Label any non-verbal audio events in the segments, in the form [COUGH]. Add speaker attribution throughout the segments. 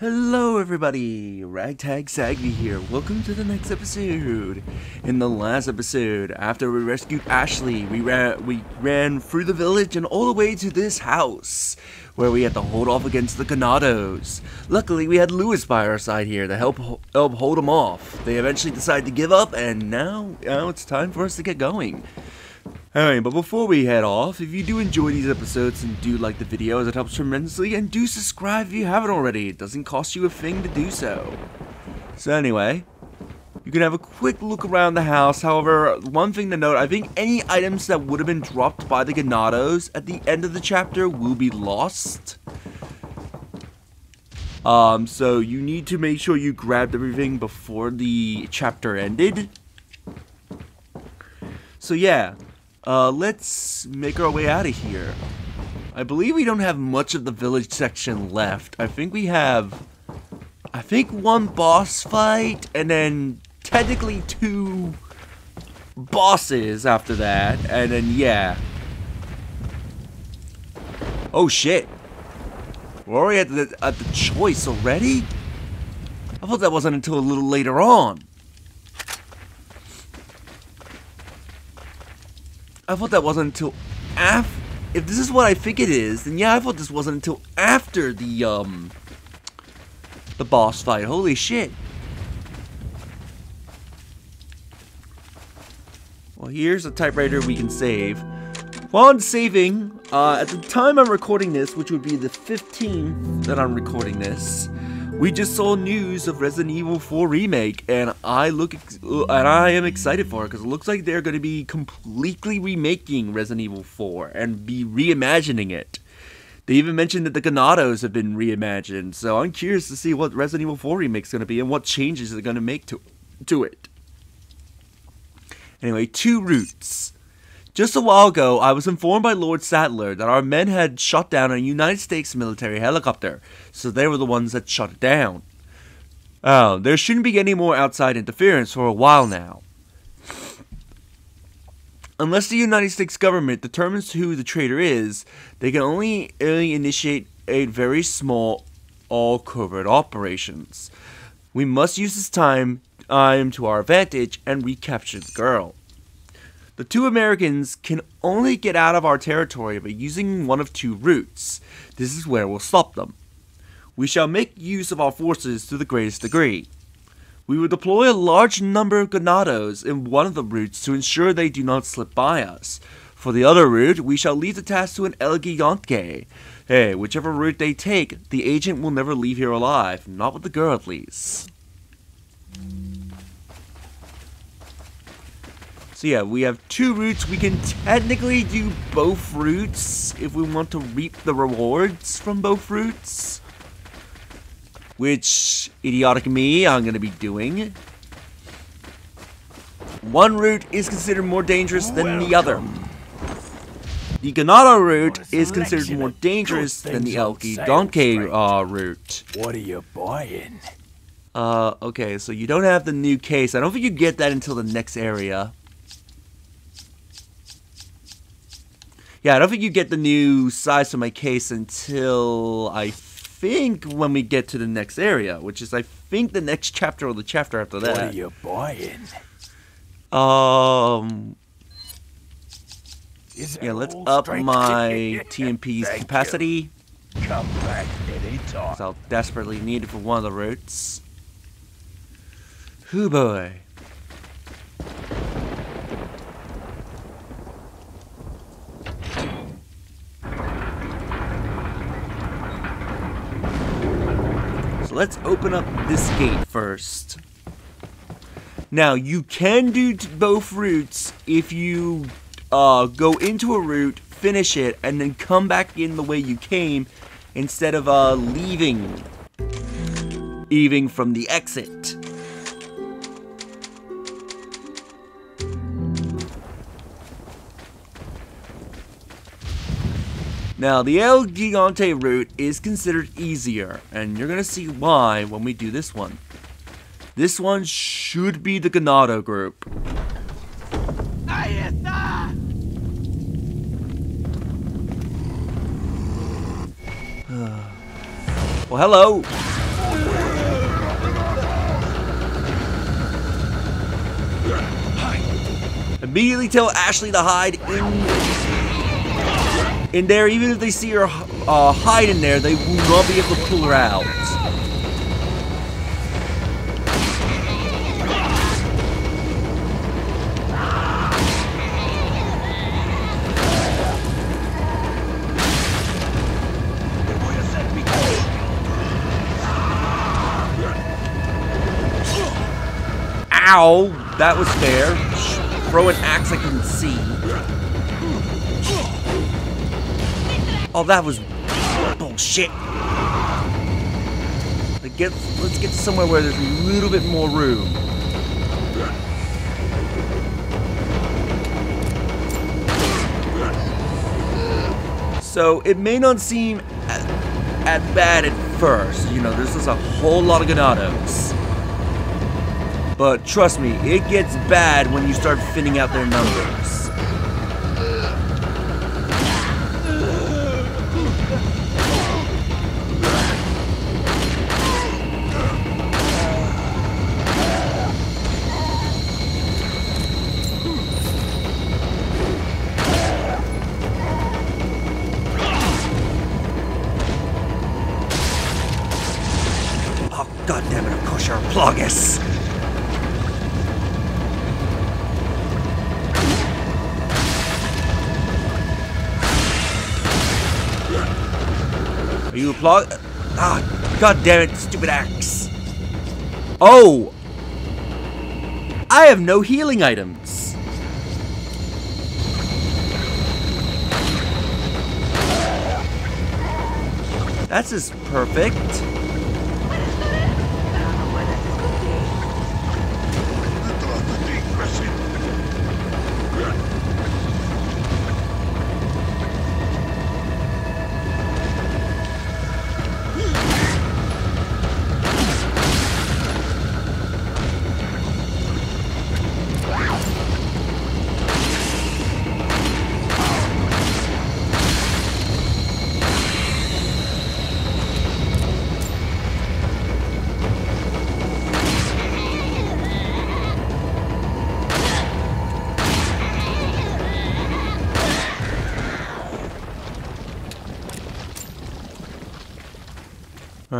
Speaker 1: Hello everybody, Ragtag Zagvee here. Welcome to the next episode. In the last episode, after we rescued Ashley, we ran we ran through the village and all the way to this house, where we had to hold off against the Ganados. Luckily, we had Luis by our side here to help help hold them off. They eventually decided to give up, and now, now it's time for us to get going. Alright, but before we head off, if you do enjoy these episodes and do like the videos, it helps tremendously, and do subscribe if you haven't already. It doesn't cost you a thing to do so. So anyway, you can have a quick look around the house. However, one thing to note, I think any items that would have been dropped by the Ganados at the end of the chapter will be lost. Um, so you need to make sure you grabbed everything before the chapter ended. So yeah, uh, let's make our way out of here. I believe we don't have much of the village section left. I think we have, I think one boss fight, and then technically two bosses after that, and then yeah. Oh shit. We're already at the, at the choice already? I thought that wasn't until a little later on. I thought that wasn't until af. If this is what I think it is, then yeah, I thought this wasn't until after the um the boss fight. Holy shit! Well, here's a typewriter we can save. While I'm saving, uh, at the time I'm recording this, which would be the 15th that I'm recording this, we just saw news of Resident Evil 4 remake, and I look uh, and I am excited for it because it looks like they're going to be completely remaking Resident Evil 4 and be reimagining it. They even mentioned that the Ganados have been reimagined, so I'm curious to see what Resident Evil 4 remake is going to be and what changes they're going to make to to it. Anyway, two routes. Just a while ago, I was informed by Lord Saddler that our men had shot down a United States military helicopter, so they were the ones that shot it down. Oh, there shouldn't be any more outside interference for a while now. Unless the United States government determines who the traitor is, they can only, only initiate a very small, all covert operations. We must use this time, time to our advantage and recapture the girl. The two Americans can only get out of our territory by using one of two routes. This is where we'll stop them. We shall make use of our forces to the greatest degree. We will deploy a large number of Ganados in one of the routes to ensure they do not slip by us. For the other route, we shall leave the task to an El Gigante. Hey, whichever route they take, the agent will never leave here alive, not with the girl at least. So yeah, we have two routes. We can technically do both routes if we want to reap the rewards from both routes. Which, idiotic me, I'm going to be doing. One route is considered more dangerous than the other. The Ganado route is considered more dangerous than the El Gigante uh, route.
Speaker 2: What are you buying?
Speaker 1: Uh, okay, so you don't have the new case. I don't think you get that until the next area. Yeah, I don't think you get the new size for my case until I think when we get to the next area, which is I think the next chapter or the chapter after that.
Speaker 2: What are you buying?
Speaker 1: Um. Yeah, let's up my TMP's
Speaker 2: you.
Speaker 1: capacity.
Speaker 2: Come back anytime.
Speaker 1: I'll desperately need it for one of the routes. Hoo boy. Let's open up this gate first. Now, you can do both routes if you uh, go into a route, finish it, and then come back in the way you came instead of uh, leaving. Leaving from the exit. Now, the El Gigante route is considered easier, and you're gonna see why when we do this one. This one should be the Ganado group. [SIGHS] well, hello! Immediately tell Ashley to hide in in there. Even if they see her uh, hide in there, they will not be able to pull her out. Ow! That was fair. Throw an axe I can see. Oh, that was bullshit. Let's get, let's get somewhere where there's a little bit more room. So it may not seem at, at bad at first. You know, this is a whole lot of Ganados. But trust me, it gets bad when you start thinning out their numbers. Goddammit, of course you're a Plagas! Are you a plug? Ah, god damn it, stupid axe. Oh! I have no healing items. That's just perfect.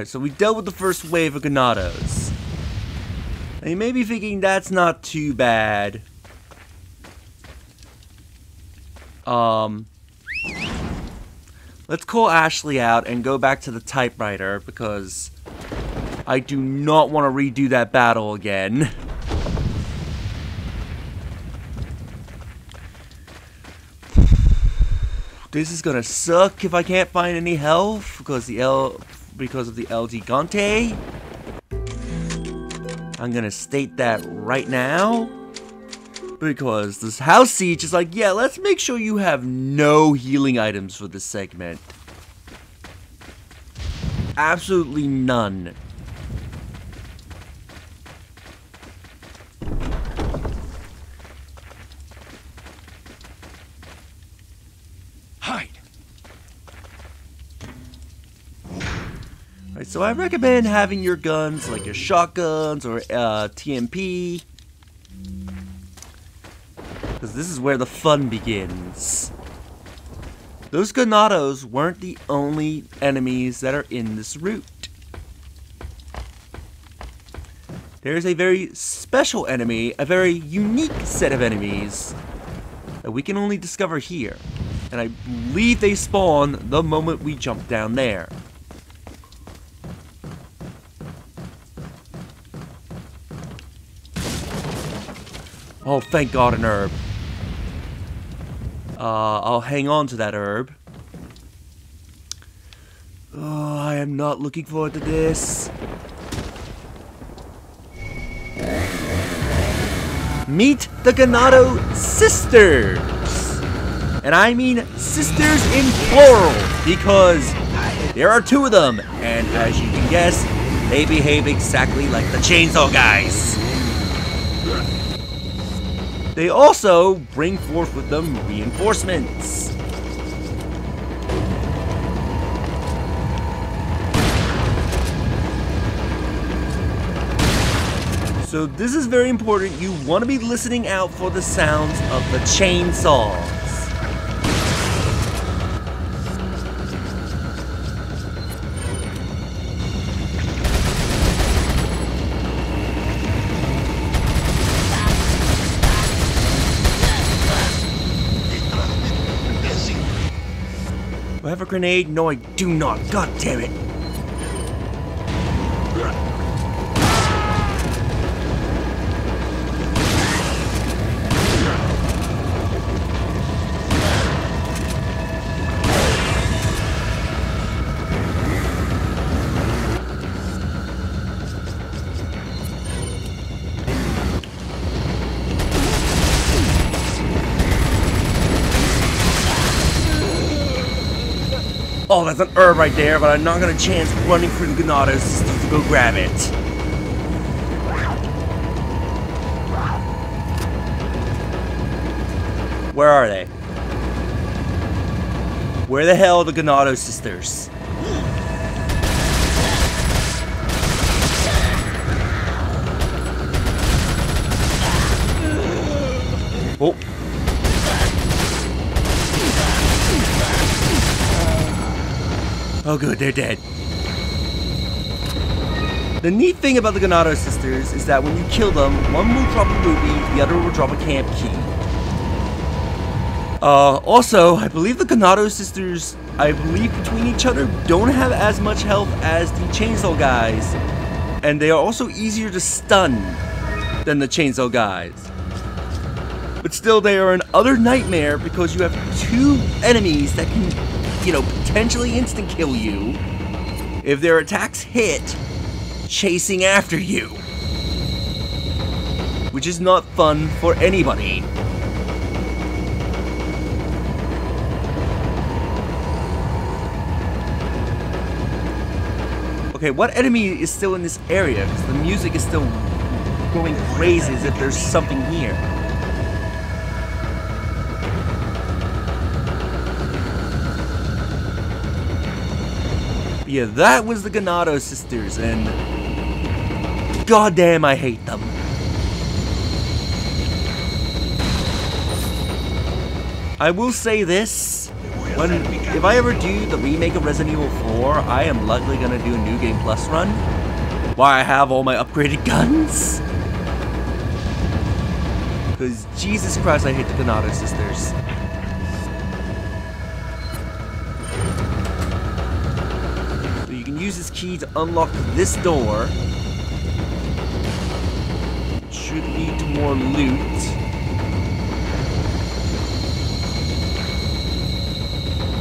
Speaker 1: Alright, so we dealt with the first wave of Ganados. Now you may be thinking that's not too bad. Um, let's call Ashley out and go back to the typewriter because I do not want to redo that battle again. [SIGHS] This is gonna suck if I can't find any health because the L because of the El Gigante. I'm gonna state that right now. Because this house siege is like, yeah, let's make sure you have no healing items for this segment. Absolutely none. So I recommend having your guns, like your shotguns or uh, TMP. Because this is where the fun begins. Those Ganados weren't the only enemies that are in this route. There's a very special enemy, a very unique set of enemies that we can only discover here. And I believe they spawn the moment we jump down there. Oh, thank God, an herb. Uh, I'll hang on to that herb. Oh, I am not looking forward to this. Meet the Ganado Sisters! And I mean sisters in plural, because there are two of them, and as you can guess, they behave exactly like the Chainsaw Guys. They also bring forth with them reinforcements. So this is very important. You want to be listening out for the sounds of the chainsaws. Grenade? No, I do not. God damn it. Oh, that's an herb right there, but I'm not gonna chance running through the Ganados to go grab it. Where are they? Where the hell are the Ganado sisters? Oh. Oh good, they're dead. The neat thing about the Ganado sisters is that when you kill them, one will drop a ruby, the other will drop a camp key. Uh, also, I believe the Ganado sisters, I believe between each other, don't have as much health as the Chainsaw guys. And they are also easier to stun than the Chainsaw guys. But still, they are an nightmare because you have two enemies that can, you know, potentially instant kill you if their attacks hit chasing after you. Which is not fun for anybody. Okay, what enemy is still in this area? Because the music is still going crazy as if there's something here. Yeah, that was the Ganado sisters, and goddamn, I hate them. I will say this: when if I ever do the remake of Resident Evil 4, I am likely gonna do a New Game Plus run, while I have all my upgraded [LAUGHS] guns. Because Jesus Christ, I hate the Ganado sisters. Key to unlock this door. Should lead to more loot.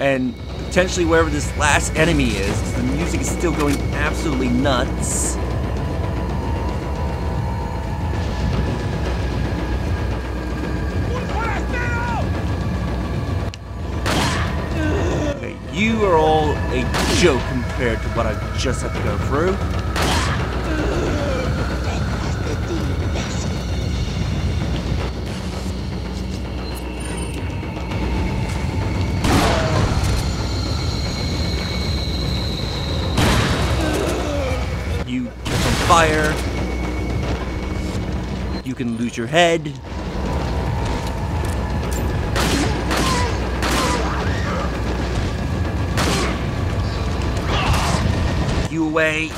Speaker 1: And potentially wherever this last enemy is, the music is still going absolutely nuts. Okay, you are all a joke compared to what I just had to go through. You catch on fire. You can lose your head. Away.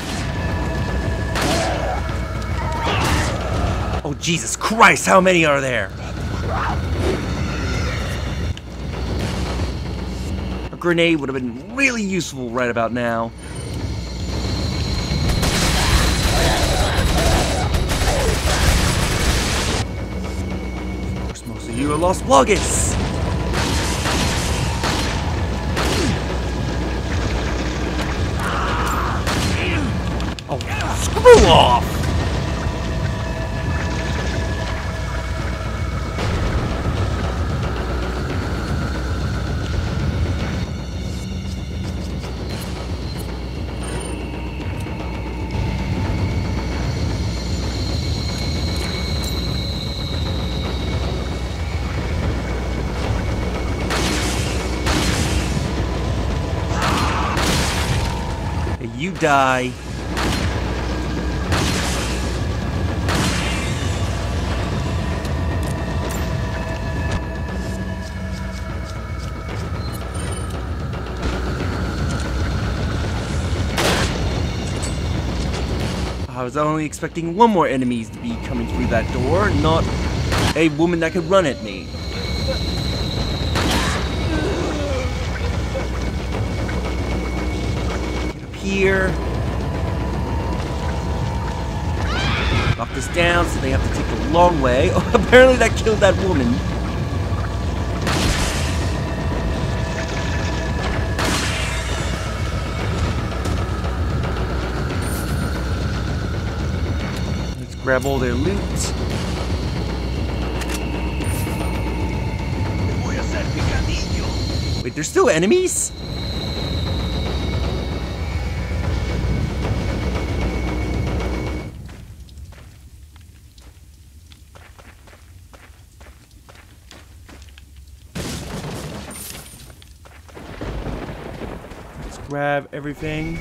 Speaker 1: Oh, Jesus Christ, how many are there? A grenade would have been really useful right about now. Most of you are Los Vloggers. Screw off! You die. Was only expecting one more enemies to be coming through that door, not a woman that could run at me. Get up here. Knock this down so they have to take the long way. [LAUGHS] Oh, apparently that killed that woman. Grab all their loot. Wait, there's still enemies? Let's grab everything.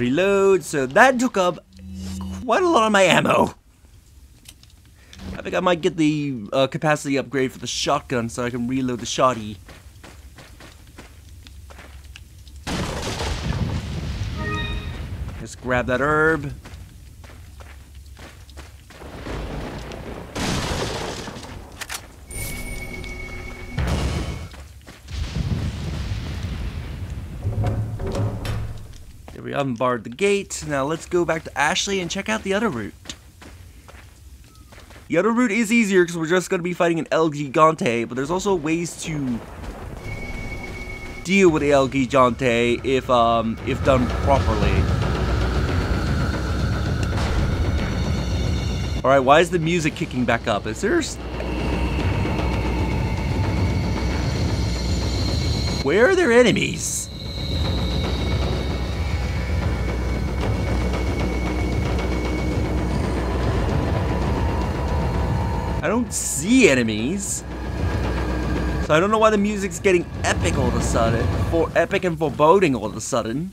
Speaker 1: Reload. So that took up quite a lot of my ammo. I think I might get the uh, capacity upgrade for the shotgun so I can reload the shotty. Just grab that herb. We unbarred the gate. Now let's go back to Ashley and check out the other route. The other route is easier because we're just going to be fighting an El Gigante, but there's also ways to deal with the El Gigante if um if done properly. All right, why is the music kicking back up? Is there? Where are their enemies? Don't see enemies. So I don't know why the music's getting epic all of a sudden. For epic and foreboding all of a sudden.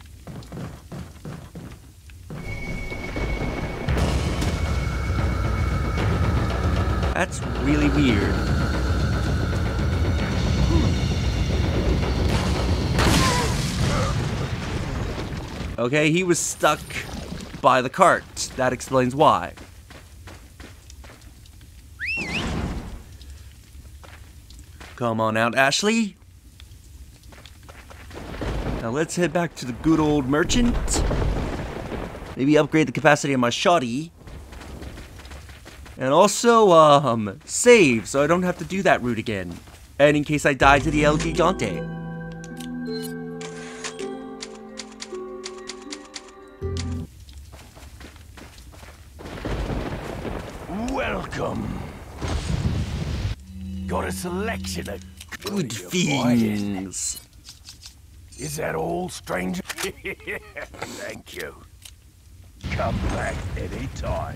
Speaker 1: That's really weird. Okay, he was stuck by the cart. That explains why. Come on out, Ashley. Now let's head back to the good old merchant. Maybe upgrade the capacity of my shoddy. And also, um, save so I don't have to do that route again. And in case I die to the El Gigante.
Speaker 2: Welcome. Got a selection of
Speaker 1: Good
Speaker 2: your fight, isn't it?
Speaker 1: fiends.
Speaker 2: Is that all, stranger? [LAUGHS] Thank you. Come back any time.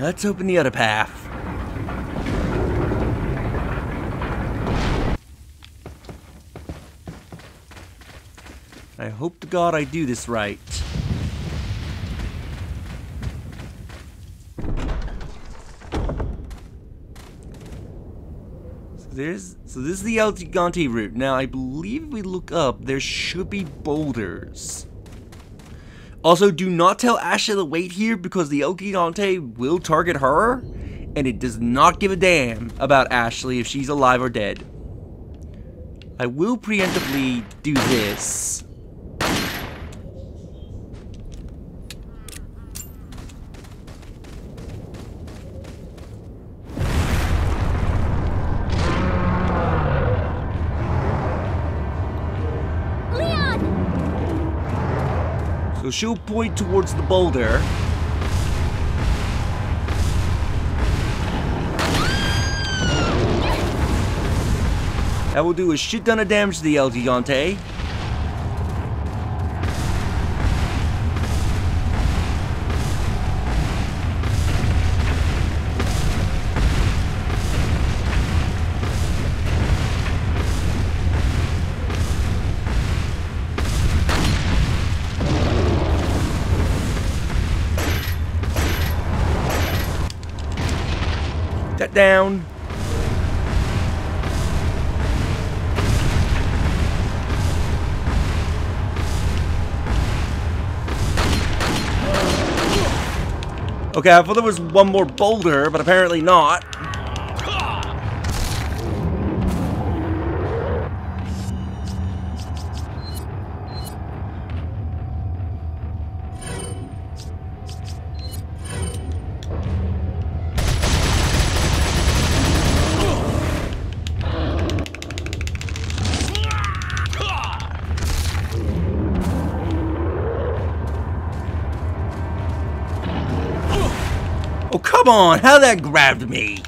Speaker 1: Let's open the other path. I hope to God I do this right. So there's so this is the El Gigante route. Now I believe if we look up, there should be boulders. Also, do not tell Asha to wait here because the El Gigante will target her, and it does not give a damn about Ashley if she's alive or dead. I will preemptively do this. So she'll point towards the boulder. That will do a shit ton of damage to the El Gigante. Down. Okay, I thought there was one more boulder, but apparently not. Come on! How that grabbed me?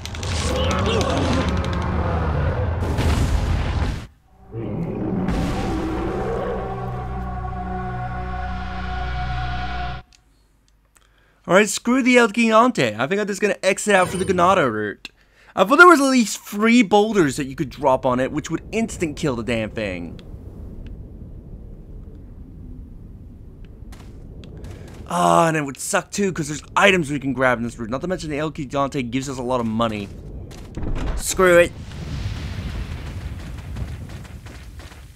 Speaker 1: Alright, screw the El Gigante. I think I'm just gonna exit out for the Ganado route. I thought there was at least three boulders that you could drop on it, which would instant kill the damn thing. Ah, and it would suck too, because there's items we can grab in this route. Not to mention the El Gigante gives us a lot of money. Screw it.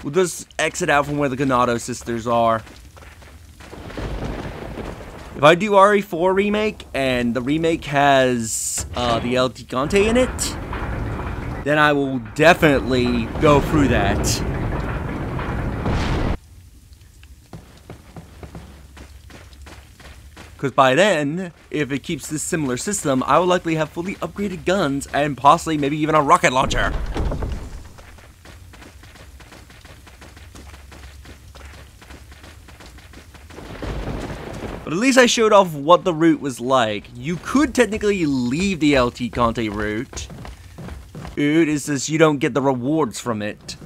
Speaker 1: We'll just exit out from where the Ganado sisters are. If I do RE4 remake, and the remake has uh, the El Gigante in it, then I will definitely go through that. Because by then, if it keeps this similar system, I will likely have fully upgraded guns and possibly maybe even a rocket launcher. But at least I showed off what the route was like. You could technically leave the El Gigante route. It is just you don't get the rewards from it.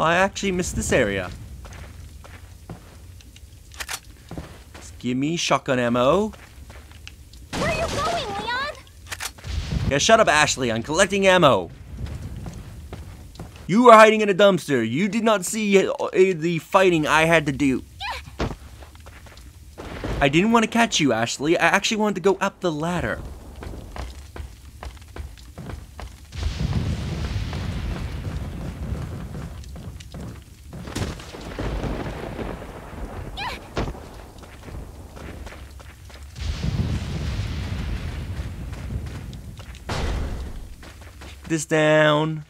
Speaker 1: I actually missed this area. Just give me shotgun ammo.
Speaker 3: Where are you going, Leon?
Speaker 1: Yeah, shut up, Ashley. I'm collecting ammo. You were hiding in a dumpster. You did not see uh, the fighting I had to do. I didn't want to catch you, Ashley. I actually wanted to go up the ladder. This down.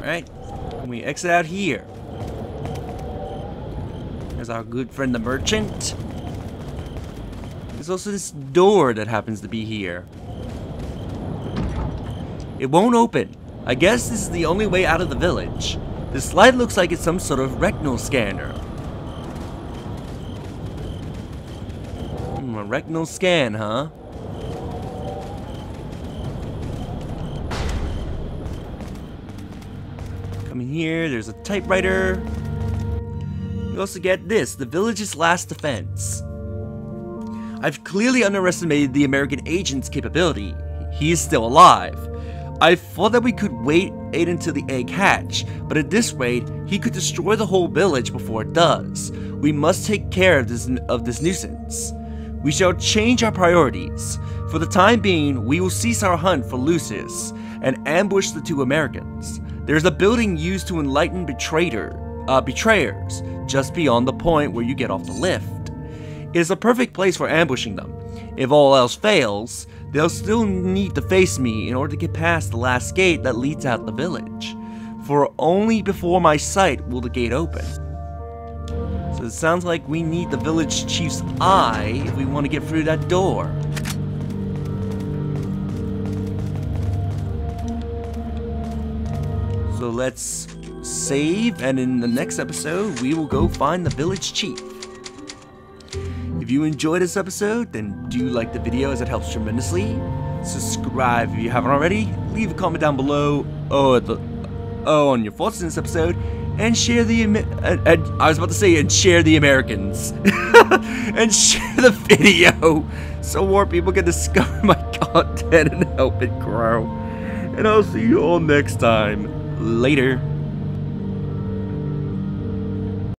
Speaker 1: Alright, we exit out here. There's our good friend the merchant. There's also this door that happens to be here. It won't open. I guess this is the only way out of the village. The slide looks like it's some sort of retinal scanner. Hmm, a retinal scan, huh? Come in here, there's a typewriter. You also get this, the village's last defense. I've clearly underestimated the American agent's capability. He is still alive. I thought that we could wait eight until the egg hatch, but at this rate, he could destroy the whole village before it does. We must take care of this, of this nuisance. We shall change our priorities. For the time being, we will cease our hunt for Luis and ambush the two Americans. There's a building used to enlighten betrayer, uh, betrayers just beyond the point where you get off the lift. It is a perfect place for ambushing them. If all else fails, they'll still need to face me in order to get past the last gate that leads out the village. For only before my sight will the gate open. So it sounds like we need the village chief's eye if we want to get through that door. So let's save, and in the next episode, we will go find the village chief. If you enjoyed this episode, then do like the video as it helps tremendously. Subscribe if you haven't already. Leave a comment down below. Oh, the oh on your thoughts in this episode, and share the. Uh, I was about to say and share the Americans, [LAUGHS] and share the video so more people can discover my content and help it grow. And I'll see you all next time. Later.